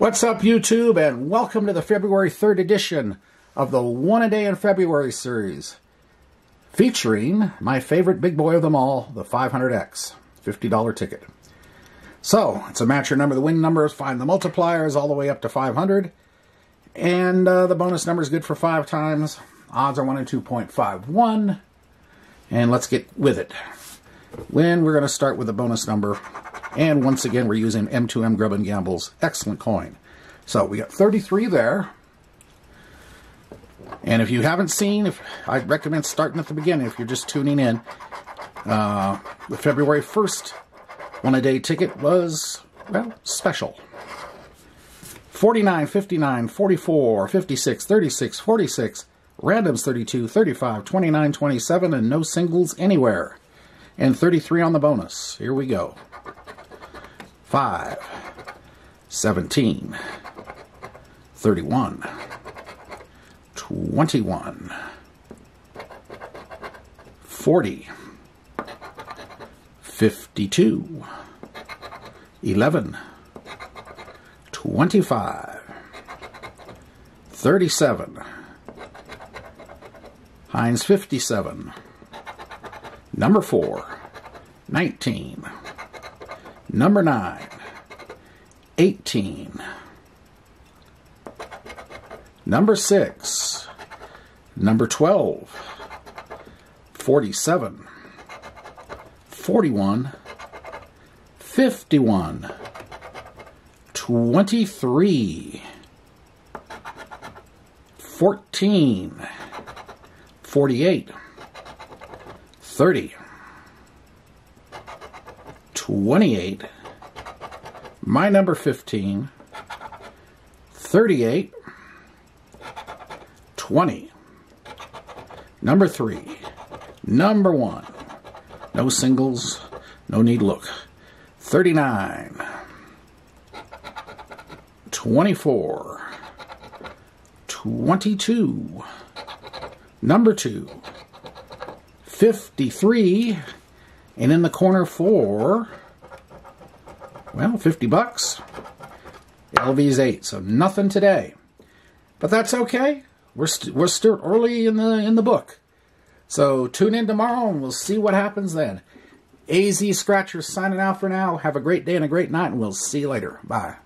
What's up, YouTube, and welcome to the February 3rd edition of the One a Day in February series, featuring my favorite big boy of them all, the 500X, $50 ticket. So, it's a match your number, the win numbers, find the multipliers all the way up to 500, and uh, the bonus number is good for five times. Odds are 1 and 2.51, and let's get with it. When we're going to start with the bonus number and once again, we're using M2M Grub and Gamble's excellent coin. So we got 33 there. And if you haven't seen, if I recommend starting at the beginning if you're just tuning in. Uh, the February 1st one-a-day ticket was, well, special. 49, 59, 44, 56, 36, 46, randoms 32, 35, 29, 27, and no singles anywhere. And 33 on the bonus. Here we go. 5, 17, 31, 21, 40, 52, 11, 25, 37, Heinz 57, number 4, 19, Number 9, 18. Number 6, number 12, 47, 41, 51, 23, 14, 48, 30, 28, my number 15, 38, 20, number 3, number 1, no singles, no need look, 39, 24, 22, number 2, 53, and in the corner for well, 50 bucks. LV's 8, so nothing today. But that's okay. We're, st we're still early in the, in the book. So tune in tomorrow and we'll see what happens then. AZ Scratcher signing out for now. Have a great day and a great night, and we'll see you later. Bye.